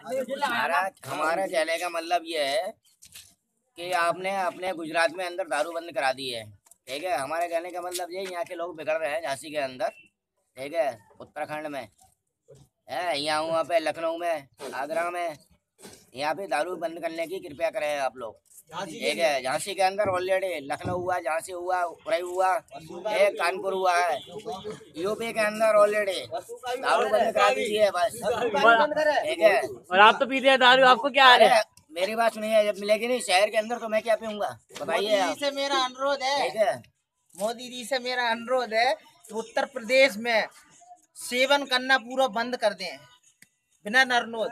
हमारा हमारा कहने का मतलब ये है कि आपने अपने गुजरात में अंदर दारू बंद करा दी है ठीक है? हमारे कहने का मतलब ये यहाँ के लोग बिगड़ रहे हैं झांसी के अंदर ठीक है? उत्तराखंड में। है यहाँ वहाँ पे लखनऊ में आगरा में यहाँ पे दारू बंद करने की कृपया करें आप लोग। ठीक है झांसी के अंदर ऑलरेडी लखनऊ हुआ झांसी हुआ उरई हुआ एक कानपुर हुआ है। यूपी के अंदर ऑलरेडी दारू बंद करा दीजिए बस। ठीक है। और आप तो पीते हैं दारू आपको क्या आ रहा है? मेरी बात सुनिए जब मिलेगी नहीं शहर के अंदर तो मैं क्या पीऊँगा? बताइए से मेरा अनुरोध है। ठीक है। मोदी जी से मेरा अनुरोध है कि उत्तर प्रदेश में सेवन करना पूरा बंद कर दें। बिना नरनोद